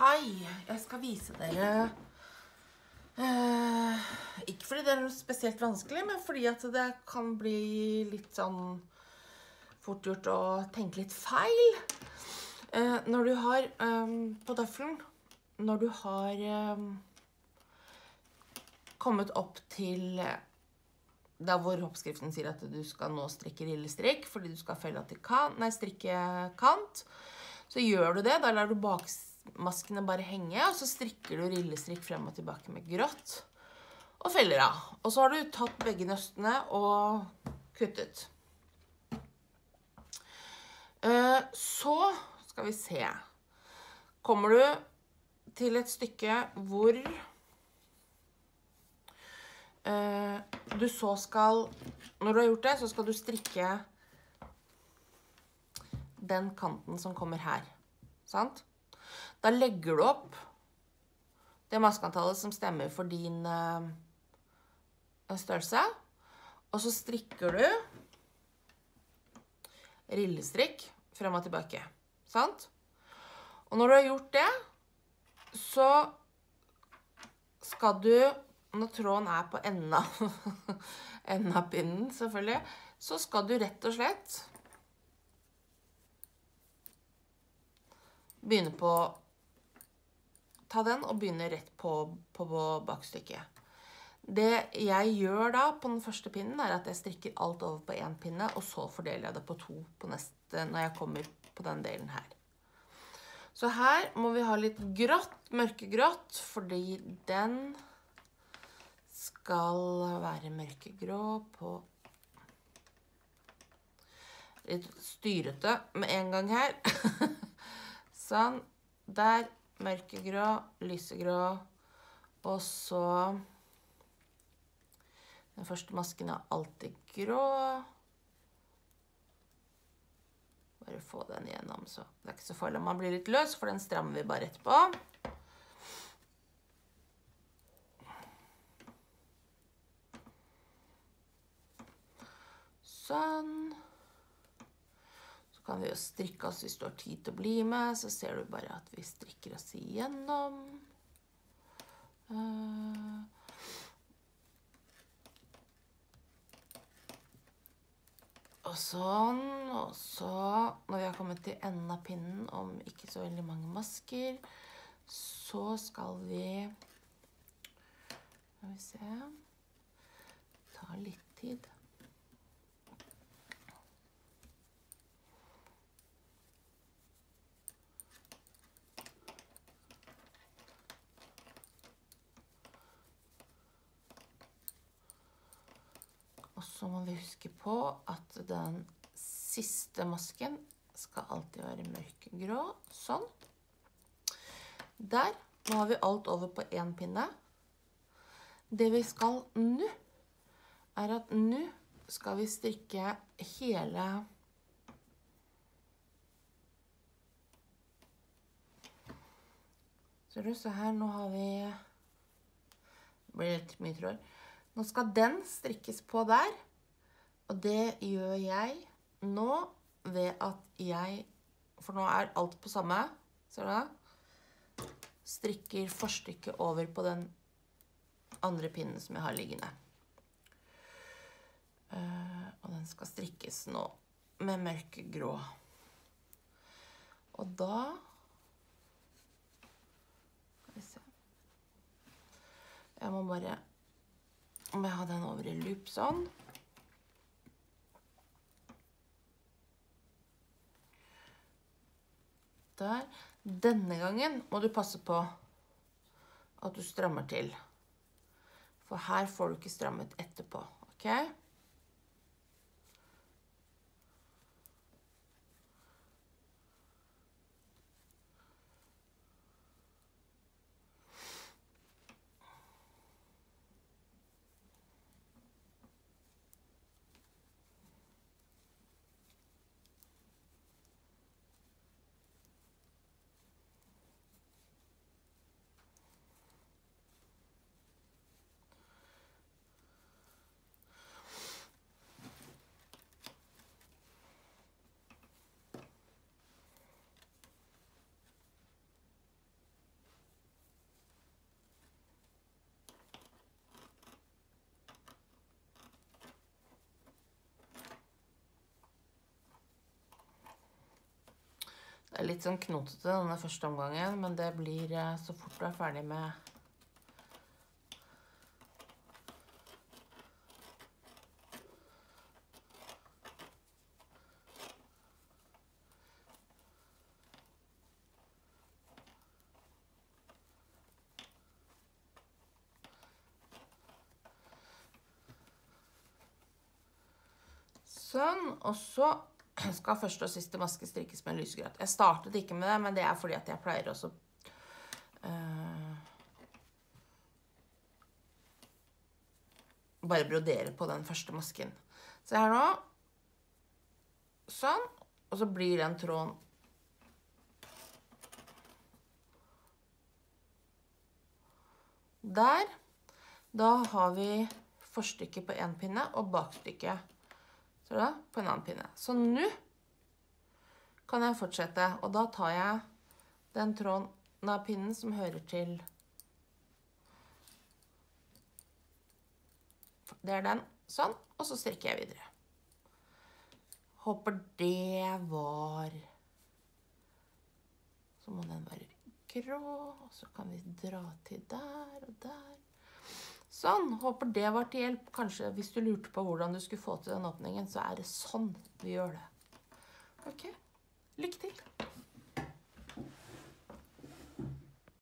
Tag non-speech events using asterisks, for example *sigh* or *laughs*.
Hei, jeg skal vise dere eh, Ikke fordi det er noe spesielt vanskelig, men fordi at det kan bli litt sånn fort gjort å tenke litt feil. Eh, når du har eh, på døffelen Når du har eh, kommet opp til der hvor oppskriften sier at du skal nå strikke rillestrikk fordi du skal felle til kan, nei, strikke kant, så gjør du det. Da lar du bakmaskene bare henge, og så strikker du rillestrikk frem og tilbake med grått og feller av. Og så har du tatt begge nøstene og kuttet. Eh, så skal vi se Kommer du til et stykke hvor eh, du så skal Når du har gjort det, så skal du strikke den kanten som kommer her. Sant? Da legger du opp det maskeantallet som stemmer for din eh, størrelse. Og så strikker du rillestrikk frem og tilbake. Sant? Og når du har gjort det, så skal du Når tråden er på enden av, *laughs* enden av pinnen, selvfølgelig, så skal du rett og slett begynne på Ta den og begynne rett på, på, på bakstykket. Det jeg gjør da på den første pinnen, er at jeg strikker alt over på én pinne, og så fordeler jeg det på to på neste, når jeg kommer på den delen her. Så her må vi ha litt grått, mørkegrått, fordi den skal være mørkegrå på Litt styrete med en gang her. *laughs* sånn. Der. Mørkegrå, lysegrå. Og så Den første masken er alltid grå. Bare få den igjennom, så det er ikke så farlig om man blir litt løs, for den strammer vi bare etterpå. Sånn. Så kan vi jo strikke oss hvis du har tid til å bli med, så ser du bare at vi strikker oss igjennom. Uh, Og sånn, og så, når vi har kommet til enden av pinnen om ikke så veldig mange masker, så skal vi Skal vi se Ta litt tid. Så må vi huske på at den siste masken skal alltid være mørkegrå. Sånn. Der. Nå har vi alt over på én pinne. Det vi skal nå, er at nå skal vi strikke hele Ser du, så her, nå har vi Det blir litt mye tråd. Nå skal den strikkes på der, og det gjør jeg nå ved at jeg For nå er alt på samme, ser du det? Strikker forstykket over på den andre pinnen som jeg har liggende. Uh, og den skal strikkes nå med mørkegrå. Og da Jeg må bare om jeg har den over i loop sånn. Der. Denne gangen må du passe på at du strammer til. For her får du ikke strammet etterpå, ok? Litt sånn knotete denne første omgangen, men det blir eh, så fort du er ferdig med Sånn, og så skal første og siste maske strikkes med lysgrøt. Jeg startet ikke med det, men det er fordi at jeg pleier også uh, Bare brodere på den første masken. Se her nå. Sånn. Og så blir den tråden Der. Da har vi forstykket på én pinne og bakstykket Du det? På en annen pinne. Så nå kan jeg fortsette, og da tar jeg den tråden av pinnen som hører til Det er den. Sånn. Og så strikker jeg videre. Håper det var Så må den være grå, og så kan vi dra til der og der. Sånn. Håper det var til hjelp. Kanskje hvis du lurte på hvordan du skulle få til den åpningen, så er det sånn vi gjør det. Ok. Lykke til.